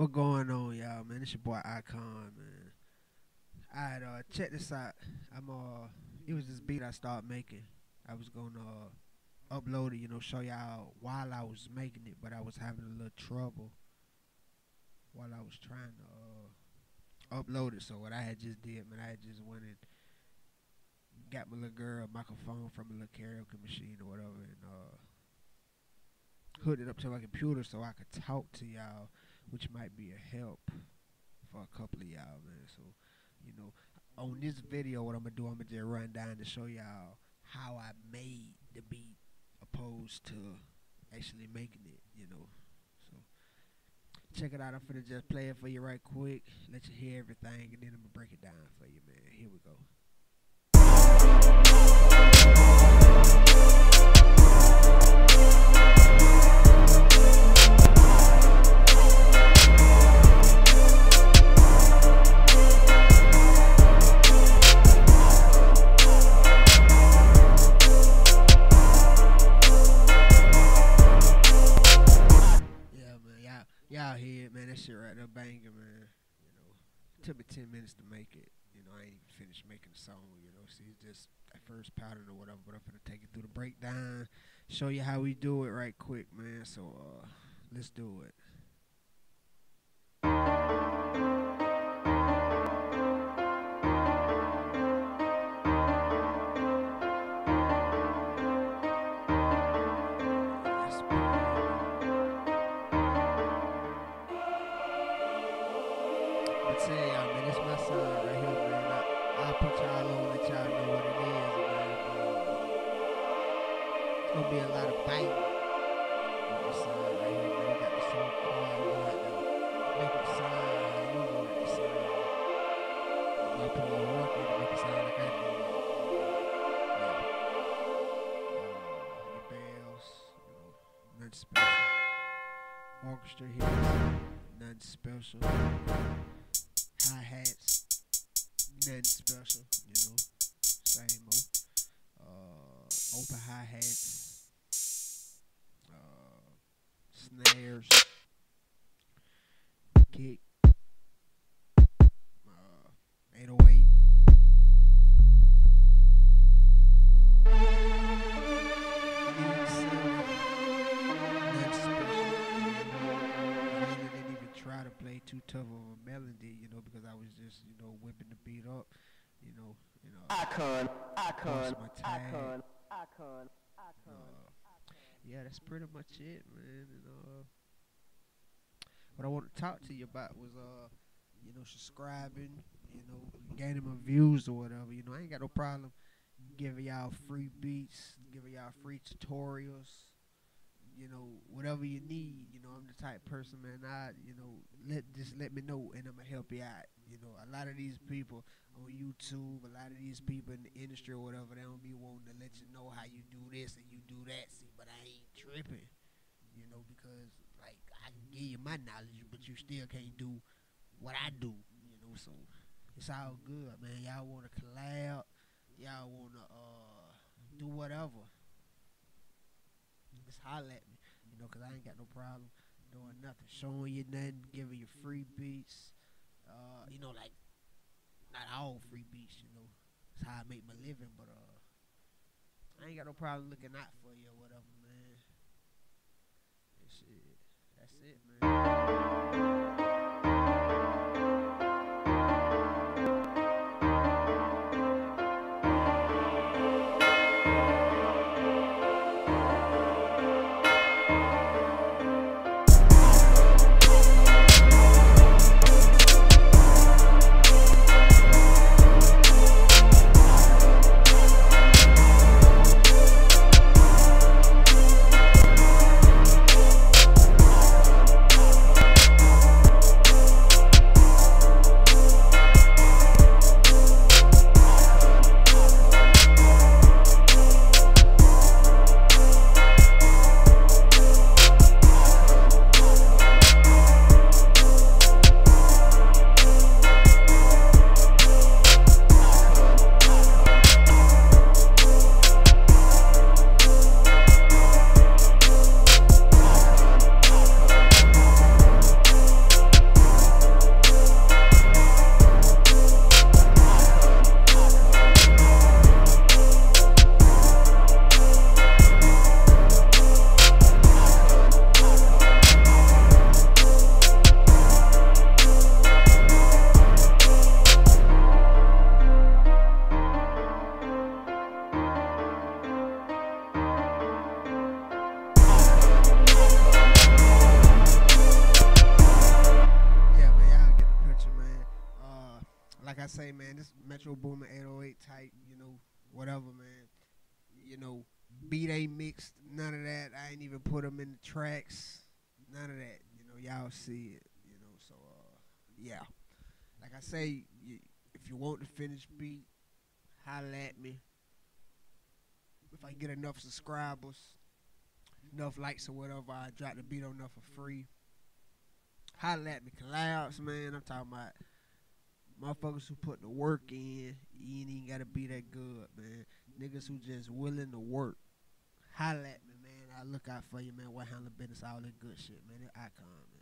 What going on, y'all, man? It's your boy Icon, man. Alright, uh, check this out. I'm uh, it was this beat I started making. I was gonna uh, upload it, you know, show y'all while I was making it, but I was having a little trouble while I was trying to uh, upload it. So what I had just did, man, I just went and got my little girl a microphone from a little karaoke machine or whatever, and uh, hooked it up to my computer so I could talk to y'all, which might be a help for a couple of y'all, man. So, you know, on this video, what I'm gonna do, I'm gonna just run down to show y'all how I made the beat opposed to actually making it, you know. So check it out. I'm finna just play it for you right quick, let you hear everything, and then I'm gonna break it down for you, man. Here we go. There banging, man. You know, it took me ten minutes to make it. You know, I ain't even finished making the song. You know, see, it's just that first pattern or whatever. But I'm gonna take it through the breakdown, show you how we do it right quick, man. So, uh, let's do it. But tell y'all, man, this my son right here, man. I, put y'all on, let y'all know what it is, man. But it's gonna be a lot of biting with this son right here, man. He got the song quiet, you have to make how you want it to sound. You gotta put a little work in to make it sound like I do. Um, you know, nothing special. Orchestra here, nothing special hi hats, nothing special, you know, same old. Uh, open hi hats, uh, snares, kick, try to play too tough of a melody, you know, because I was just, you know, whipping the beat up, you know, you know. Icon, icon, icon, icon, icon. Uh, yeah, that's pretty much it, man. And uh, what I want to talk to you about was, uh, you know, subscribing, you know, gaining my views or whatever. You know, I ain't got no problem giving y'all free beats, giving y'all free tutorials. You know, whatever you need. You know, I'm the type person, man. I, you know, let just let me know, and I'ma help you out. You know, a lot of these people on YouTube, a lot of these people in the industry or whatever, they don't be wanting to let you know how you do this and you do that. See, but I ain't tripping, you know, because like I can give you my knowledge, but you still can't do what I do, you know. So it's all good, man. Y'all want to collab, y'all want to uh do whatever. Just holler at cause I ain't got no problem doing nothing, showing you nothing, giving you free beats. Uh, you know, like not all free beats. You know, that's how I make my living. But uh, I ain't got no problem looking out for you or whatever, man. That's it, man. Say, man, this Metro Boomin 808 type, you know, whatever, man. You know, beat ain't mixed, none of that. I ain't even put them in the tracks, none of that. You know, y'all see it. You know, so uh, yeah. Like I say, you, if you want the finished beat, holla at me. If I get enough subscribers, enough likes or whatever, I drop the beat on enough for free. Holla at me, collabs, man. I'm talking about motherfuckers who put the work in. You ain't even gotta be that good, man. Niggas who just willing to work. Holla at me, man. I look out for you, man. What handle business, all that good shit, man. That icon, man.